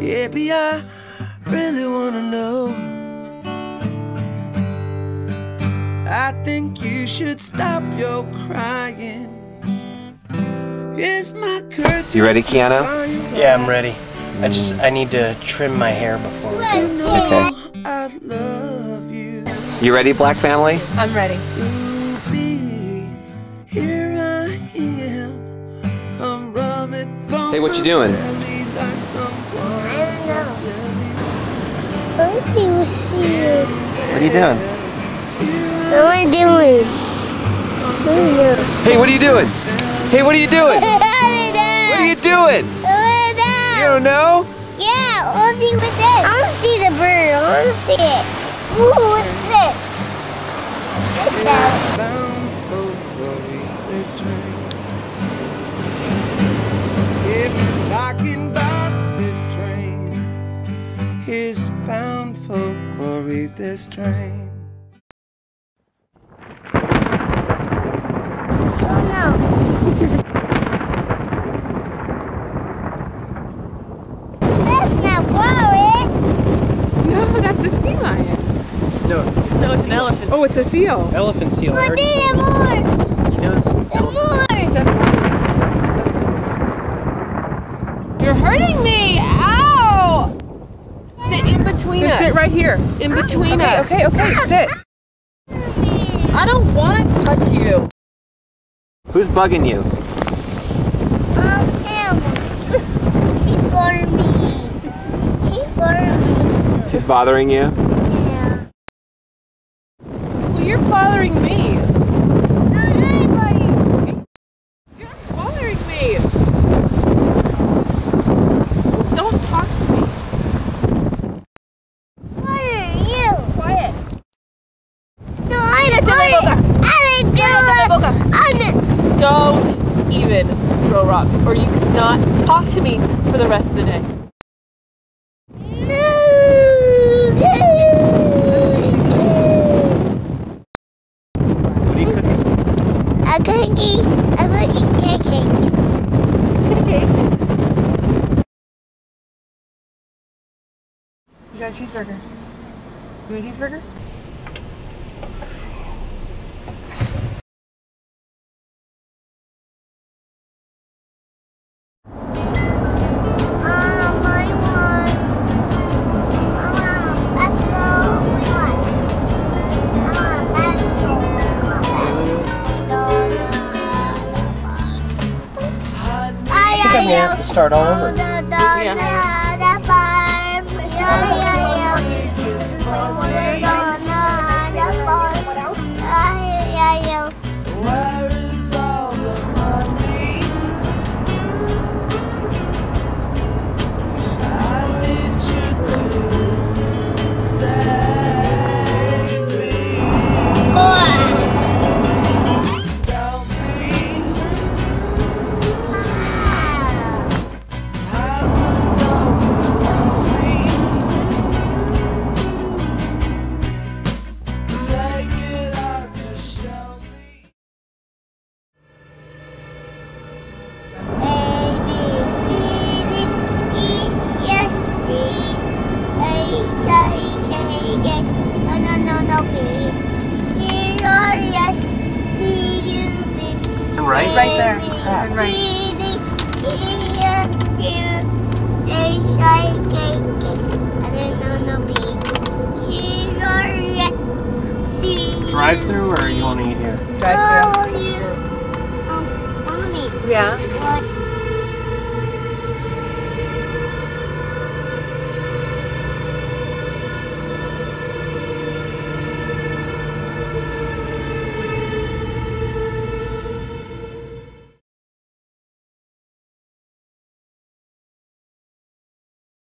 Baby, I really wanna know. I think you should stop your crying. Here's my curtain. You ready, Keanu? Yeah, I'm ready. I just I need to trim my hair before we go. Okay. I love you. You ready, Black Family? I'm ready. Here I am. Hey, what you doing? What do you see? What are you doing? What am I doing? I don't know. Hey, what are you doing? Hey, what are you doing? I What are you doing? I don't You know. don't know? Yeah, let's see what this. I want to see the bird. I want to see it. Ooh, what's this? What's that? bound for glory this train. If you're talking glory this train. Oh no. That's not Boris. No, that's a sea lion. No, it's, No, a it's an seal. elephant. Oh, it's a seal. Elephant seal. I What already more? He knows The elephant seal. more. You're hurting me! Ow! Sit in between us. Sit right here. In ah, between Okay, us. Okay, okay, ah. sit. I don't want to touch you. Who's bugging you? Oh, him. She burned me. She burned me. She's bothering you? Yeah. Well, you're bothering me. No, I burned you. You're bothering me. Don't talk to me. Burned you. Quiet. No, I Mira, te voy a boca. burned. I didn't do Mira, te voy a boca. it. I didn't. Don't even throw rocks, or you cannot talk to me for the rest of the day. What are you cooking? A cookie, a cookie cake. You got a cheeseburger. You want a cheeseburger? Think I'm gonna have to start all over. Yeah. I don't know, no, B. C, R, S, T, U, Drive through or you want to eat here? Drive Oh, you. Oh, through. Yeah.